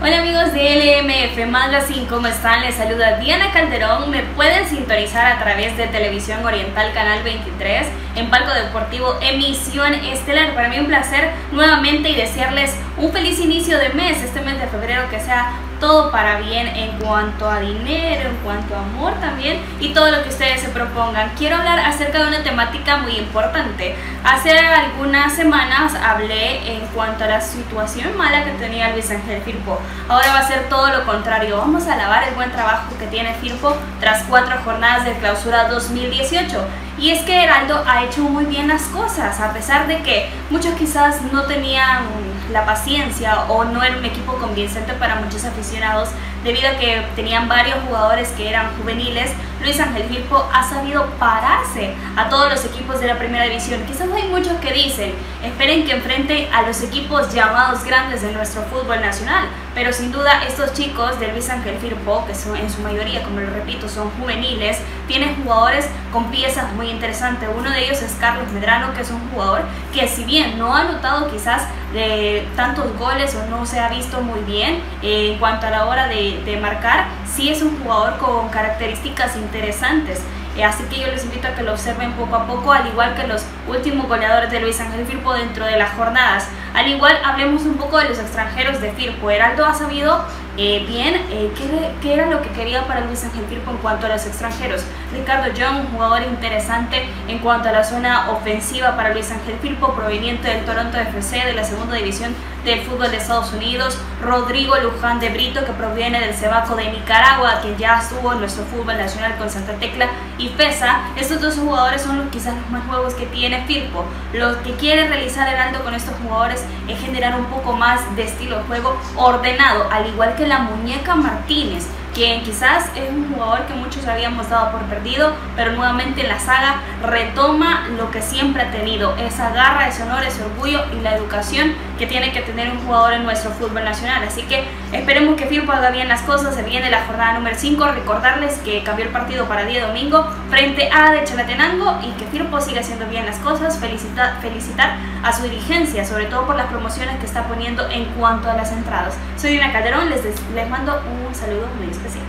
Hola amigos de LMF Magazine, ¿cómo están? Les saluda Diana Calderón. Me pueden sintonizar a través de Televisión Oriental Canal 23 en Palco Deportivo Emisión Estelar. Para mí un placer nuevamente y desearles un feliz inicio de mes, este mes de febrero que sea todo para bien en cuanto a dinero, en cuanto a amor también y todo lo que ustedes se propongan. Quiero hablar acerca de una temática muy importante. Hace algunas semanas hablé en cuanto a la situación mala que tenía Luis Ángel Firpo. Ahora va a ser todo lo contrario. Vamos a alabar el buen trabajo que tiene Firpo tras cuatro jornadas de clausura 2018. Y es que Heraldo ha hecho muy bien las cosas, a pesar de que muchos quizás no tenían la paciencia o no era un equipo convincente para muchos aficionados aficionados debido a que tenían varios jugadores que eran juveniles, Luis Ángel Firpo ha sabido pararse a todos los equipos de la primera división. Quizás hay muchos que dicen, esperen que enfrente a los equipos llamados grandes de nuestro fútbol nacional, pero sin duda estos chicos de Luis Ángel Firpo, que son en su mayoría, como lo repito, son juveniles, tienen jugadores con piezas muy interesantes. Uno de ellos es Carlos Medrano, que es un jugador que si bien no ha anotado quizás de tantos goles o no se ha visto muy bien eh, en cuanto a la hora de, de marcar, sí es un jugador con características interesantes. Eh, así que yo les invito a que lo observen poco a poco, al igual que los últimos goleadores de Luis Ángel Firpo dentro de las jornadas. Al igual, hablemos un poco de los extranjeros de Firpo. Heraldo ha sabido eh, bien eh, ¿qué, ¿qué, era lo que quería para Luis Ángel Firpo en cuanto a los extranjeros. Ricardo Young, un jugador interesante en cuanto a la zona ofensiva para Luis Ángel Firpo, proveniente del Toronto FC de la segunda división del fútbol de Estados Unidos. Rodrigo Luján de Brito, que proviene del Cebaco de Nicaragua, que ya estuvo en nuestro fútbol nacional con Santa Tecla y Pesa. Estos dos jugadores son los, quizás los más nuevos que tiene Firpo. Lo que quiere realizar Heraldo con estos jugadores es generar un poco más de estilo de juego ordenado, al igual que la muñeca Martínez, quien quizás es un jugador que muchos habíamos dado por perdido, pero nuevamente en la saga retoma lo que siempre ha tenido, esa garra, ese honor, ese orgullo y la educación que tiene que tener un jugador en nuestro fútbol nacional. Así que esperemos que Firpo haga bien las cosas, se viene la jornada número 5, recordarles que cambió el partido para día domingo frente a de Chalatenango y que Firpo siga haciendo bien las cosas, felicitar, felicitar a su dirigencia, sobre todo por las promociones que está poniendo en cuanto a las entradas. Soy Dina Calderón, les, les mando un saludo muy especial.